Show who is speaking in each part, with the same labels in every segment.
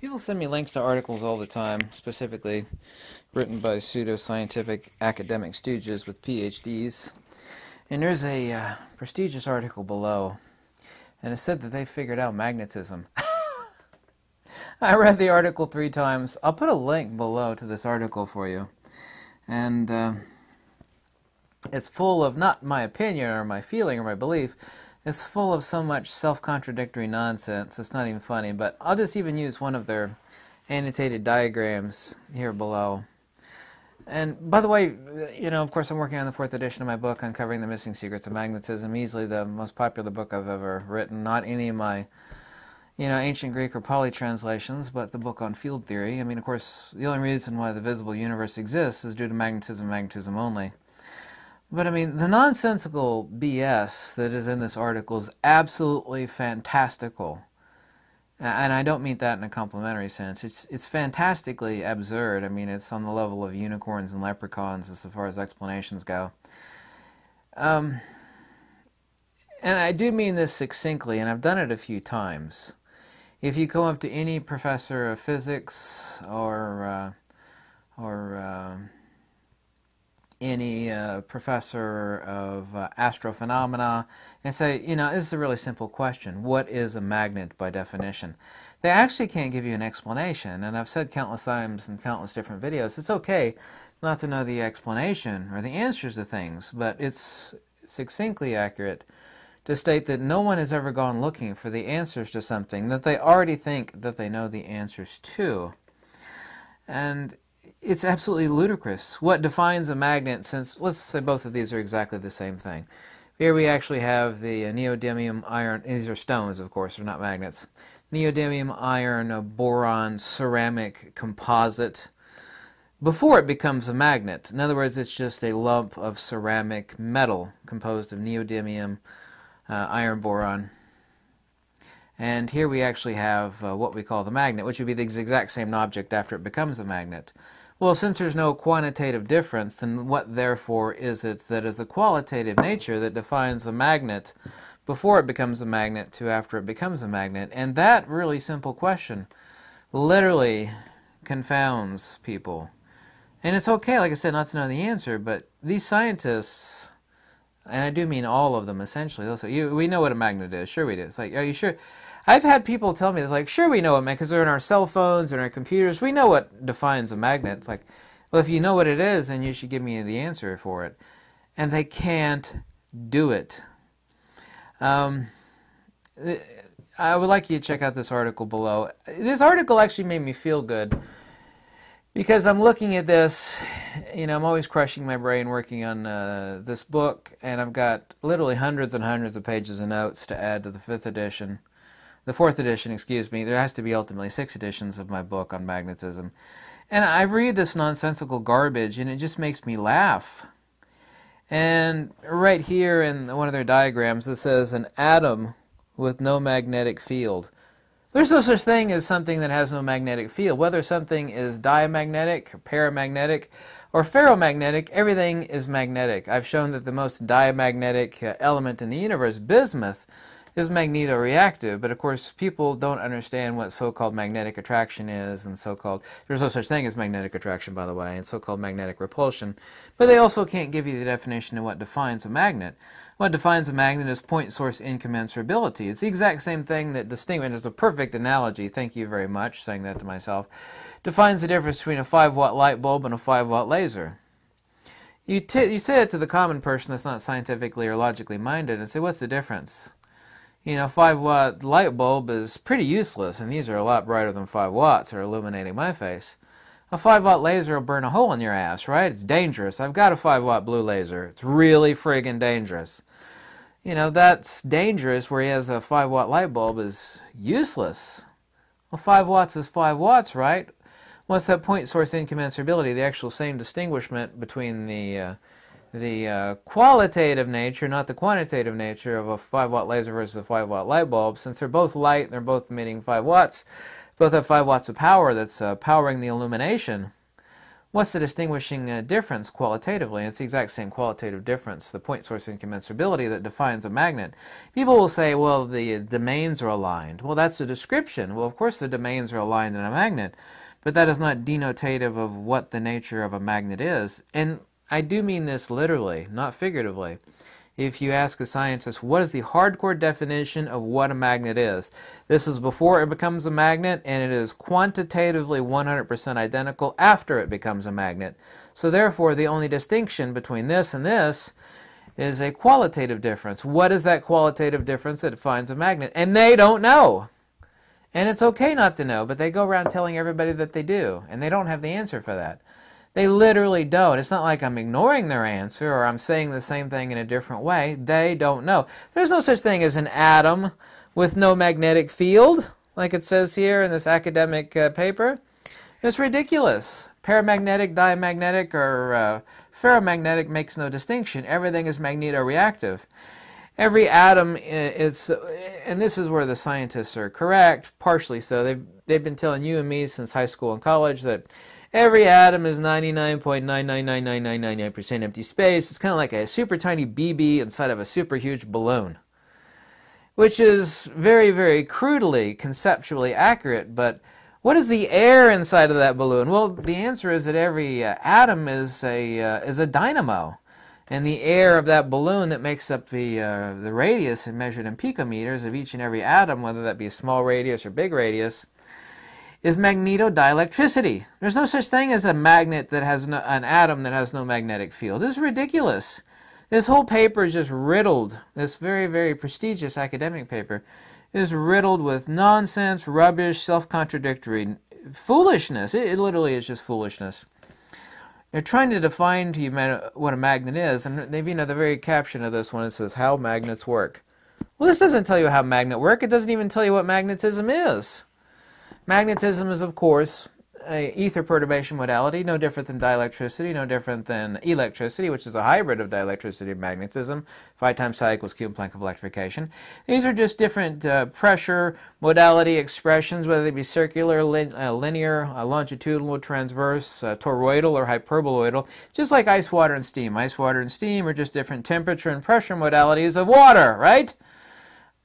Speaker 1: People send me links to articles all the time, specifically written by pseudoscientific academic stooges with PhDs. And there's a uh, prestigious article below, and it said that they figured out magnetism. I read the article three times. I'll put a link below to this article for you. And uh, it's full of not my opinion or my feeling or my belief. It's full of so much self-contradictory nonsense. It's not even funny. But I'll just even use one of their annotated diagrams here below. And by the way, you know, of course, I'm working on the fourth edition of my book, Uncovering the Missing Secrets of Magnetism. Easily the most popular book I've ever written. Not any of my, you know, ancient Greek or Pali translations, but the book on field theory. I mean, of course, the only reason why the visible universe exists is due to magnetism, magnetism only. But I mean, the nonsensical BS that is in this article is absolutely fantastical. And I don't mean that in a complimentary sense. It's it's fantastically absurd. I mean, it's on the level of unicorns and leprechauns as far as explanations go. Um, and I do mean this succinctly, and I've done it a few times. If you go up to any professor of physics or uh, or uh, any uh, professor of uh, astrophenomena and say, you know, this is a really simple question. What is a magnet by definition? They actually can't give you an explanation. And I've said countless times in countless different videos, it's okay not to know the explanation or the answers to things, but it's succinctly accurate to state that no one has ever gone looking for the answers to something that they already think that they know the answers to. And it's absolutely ludicrous. What defines a magnet, since let's say both of these are exactly the same thing. Here we actually have the uh, neodymium iron, these are stones of course, they're not magnets. Neodymium iron boron ceramic composite before it becomes a magnet. In other words, it's just a lump of ceramic metal composed of neodymium uh, iron boron. And here we actually have uh, what we call the magnet, which would be the exact same object after it becomes a magnet. Well, since there's no quantitative difference, then what therefore is it that is the qualitative nature that defines the magnet before it becomes a magnet to after it becomes a magnet? And that really simple question literally confounds people. And it's okay, like I said, not to know the answer, but these scientists, and I do mean all of them essentially, they'll say, you, we know what a magnet is. Sure we do. It's like, are you sure? I've had people tell me, it's like, sure, we know what magnet, because they're in our cell phones and our computers. We know what defines a magnet. It's like, well, if you know what it is, then you should give me the answer for it. And they can't do it. Um, I would like you to check out this article below. This article actually made me feel good because I'm looking at this, you know, I'm always crushing my brain working on uh, this book, and I've got literally hundreds and hundreds of pages of notes to add to the fifth edition the fourth edition, excuse me, there has to be ultimately six editions of my book on magnetism. And I read this nonsensical garbage and it just makes me laugh. And right here in one of their diagrams it says an atom with no magnetic field. There's no such thing as something that has no magnetic field. Whether something is diamagnetic, paramagnetic, or ferromagnetic, everything is magnetic. I've shown that the most diamagnetic uh, element in the universe, bismuth, is magnetoreactive, but of course people don't understand what so-called magnetic attraction is and so-called, there's no such thing as magnetic attraction by the way, and so-called magnetic repulsion, but they also can't give you the definition of what defines a magnet. What defines a magnet is point source incommensurability. It's the exact same thing that distinguishes, a perfect analogy, thank you very much, saying that to myself, defines the difference between a 5 watt light bulb and a 5 watt laser. You, you say it to the common person that's not scientifically or logically minded and say, what's the difference? You know, 5 watt light bulb is pretty useless, and these are a lot brighter than 5 watts are illuminating my face. A 5 watt laser will burn a hole in your ass, right? It's dangerous. I've got a 5 watt blue laser. It's really friggin' dangerous. You know, that's dangerous, whereas a 5 watt light bulb is useless. Well, 5 watts is 5 watts, right? What's that point source incommensurability, the actual same distinguishment between the uh, the uh, qualitative nature, not the quantitative nature of a 5 watt laser versus a 5 watt light bulb, since they're both light and they're both emitting 5 watts, both have 5 watts of power that's uh, powering the illumination. What's the distinguishing uh, difference qualitatively? it's the exact same qualitative difference, the point source incommensurability that defines a magnet. People will say, well, the domains are aligned. Well, that's a description. Well, of course the domains are aligned in a magnet, but that is not denotative of what the nature of a magnet is. And I do mean this literally, not figuratively if you ask a scientist what is the hardcore definition of what a magnet is. This is before it becomes a magnet, and it is quantitatively 100% identical after it becomes a magnet. So therefore, the only distinction between this and this is a qualitative difference. What is that qualitative difference that defines a magnet? And they don't know. And it's okay not to know, but they go around telling everybody that they do, and they don't have the answer for that. They literally don't. It's not like I'm ignoring their answer or I'm saying the same thing in a different way. They don't know. There's no such thing as an atom with no magnetic field, like it says here in this academic uh, paper. It's ridiculous. Paramagnetic, diamagnetic, or uh, ferromagnetic makes no distinction. Everything is magnetoreactive. Every atom is, and this is where the scientists are correct, partially so. They've, they've been telling you and me since high school and college that Every atom is 99.9999999% empty space. It's kind of like a super tiny BB inside of a super huge balloon, which is very, very crudely, conceptually accurate. But what is the air inside of that balloon? Well, the answer is that every uh, atom is a, uh, is a dynamo. And the air of that balloon that makes up the, uh, the radius measured in picometers of each and every atom, whether that be a small radius or big radius, is magnetodielectricity. There's no such thing as a magnet that has no, an atom that has no magnetic field. This is ridiculous. This whole paper is just riddled. This very, very prestigious academic paper is riddled with nonsense, rubbish, self-contradictory foolishness. It, it, literally is just foolishness. They're trying to define to you what a magnet is, and they've, you know, the very caption of this one it says how magnets work. Well, this doesn't tell you how magnets work. It doesn't even tell you what magnetism is. Magnetism is, of course, a ether perturbation modality, no different than dielectricity, no different than electricity, which is a hybrid of dielectricity and magnetism. Phi times psi equals q in Planck of electrification. These are just different uh, pressure modality expressions, whether they be circular, lin uh, linear, uh, longitudinal, transverse, uh, toroidal, or hyperboloidal, just like ice, water, and steam. Ice, water, and steam are just different temperature and pressure modalities of water, right?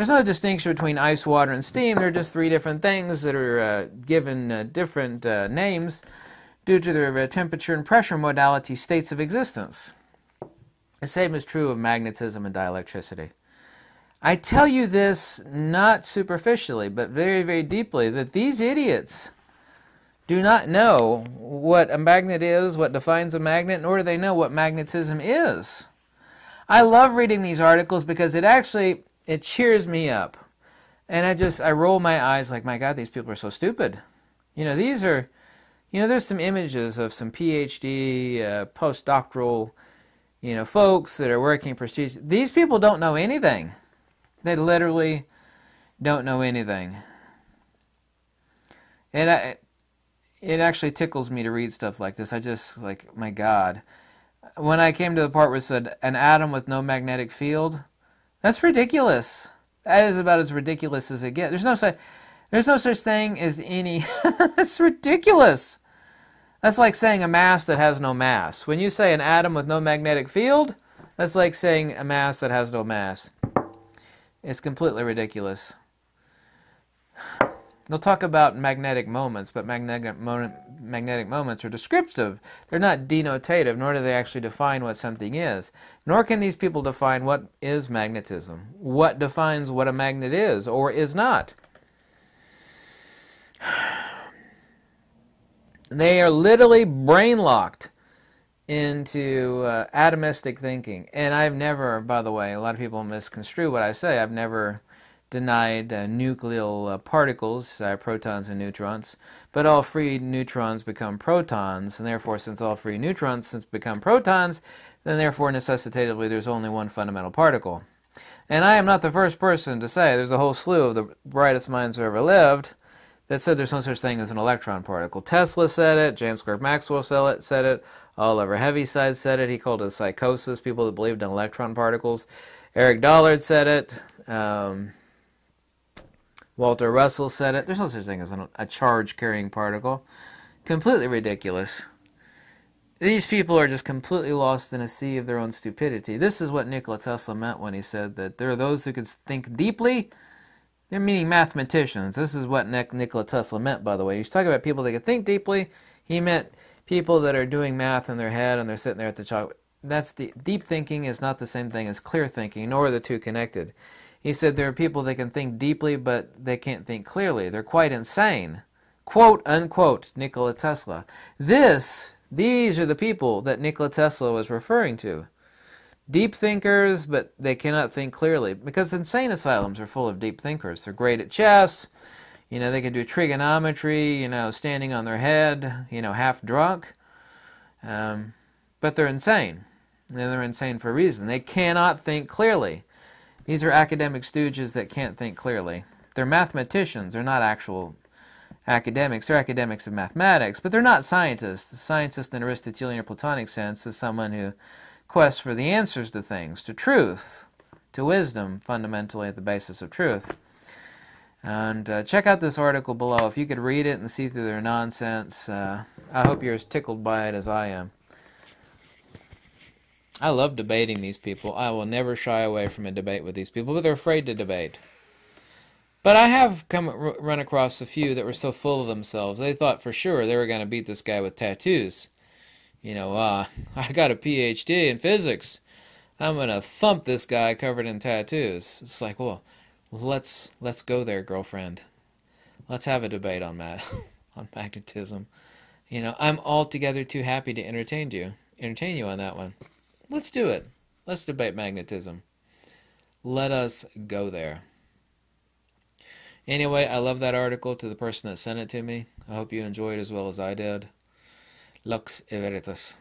Speaker 1: There's no distinction between ice, water, and steam. They're just three different things that are uh, given uh, different uh, names due to their uh, temperature and pressure modality states of existence. The same is true of magnetism and dielectricity. I tell you this not superficially, but very, very deeply, that these idiots do not know what a magnet is, what defines a magnet, nor do they know what magnetism is. I love reading these articles because it actually it cheers me up. And I just, I roll my eyes like, my God, these people are so stupid. You know, these are, you know, there's some images of some PhD, uh, postdoctoral, you know, folks that are working prestige. These people don't know anything. They literally don't know anything. And I, it actually tickles me to read stuff like this. I just, like, my God. When I came to the part where it said, an atom with no magnetic field, that's ridiculous. That is about as ridiculous as it gets. There's no such there's no such thing as any That's ridiculous. That's like saying a mass that has no mass. When you say an atom with no magnetic field, that's like saying a mass that has no mass. It's completely ridiculous. They'll talk about magnetic moments, but magnetic, mo magnetic moments are descriptive. They're not denotative, nor do they actually define what something is. Nor can these people define what is magnetism, what defines what a magnet is or is not. They are literally brain locked into uh, atomistic thinking. And I've never, by the way, a lot of people misconstrue what I say. I've never denied uh, nuclear uh, particles, uh, protons and neutrons, but all free neutrons become protons, and therefore since all free neutrons since become protons, then therefore necessitatively there's only one fundamental particle. And I am not the first person to say, there's a whole slew of the brightest minds who ever lived that said there's no such thing as an electron particle. Tesla said it, James Clerk Maxwell said it, said it Oliver Heaviside said it, he called it psychosis, people that believed in electron particles. Eric Dollard said it. Um, Walter Russell said it. There's no such thing as a charge carrying particle. Completely ridiculous. these people are just completely lost in a sea of their own stupidity. This is what Nikola Tesla meant when he said that there are those who can think deeply. They're meaning mathematicians. This is what Nikola Tesla meant, by the way. He's talking about people that can think deeply. He meant people that are doing math in their head and they're sitting there at the chalk. That's deep. deep thinking is not the same thing as clear thinking, nor are the two connected. He said there are people that can think deeply, but they can't think clearly. They're quite insane. Quote unquote, Nikola Tesla. This these are the people that Nikola Tesla was referring to. Deep thinkers, but they cannot think clearly because insane asylums are full of deep thinkers. They're great at chess. You know, they can do trigonometry, you know, standing on their head, you know, half drunk. Um, but they're insane. And they're insane for a reason. They cannot think clearly. These are academic stooges that can't think clearly. They're mathematicians. They're not actual academics. They're academics of mathematics, but they're not scientists. The scientist in Aristotelian or Platonic sense is someone who quests for the answers to things, to truth, to wisdom, fundamentally at the basis of truth. And uh, check out this article below. If you could read it and see through their nonsense, uh, I hope you're as tickled by it as I am. I love debating these people. I will never shy away from a debate with these people, but they're afraid to debate. But I have come run across a few that were so full of themselves. They thought for sure they were going to beat this guy with tattoos. You know, uh, I got a PhD in physics. I'm going to thump this guy covered in tattoos. It's like, well, let's let's go there, girlfriend. Let's have a debate on that, on magnetism. You know, I'm altogether too happy to entertain you, entertain you on that one. Let's do it. Let's debate magnetism. Let us go there. Anyway, I love that article to the person that sent it to me. I hope you enjoyed it as well as I did. Lux Veritas.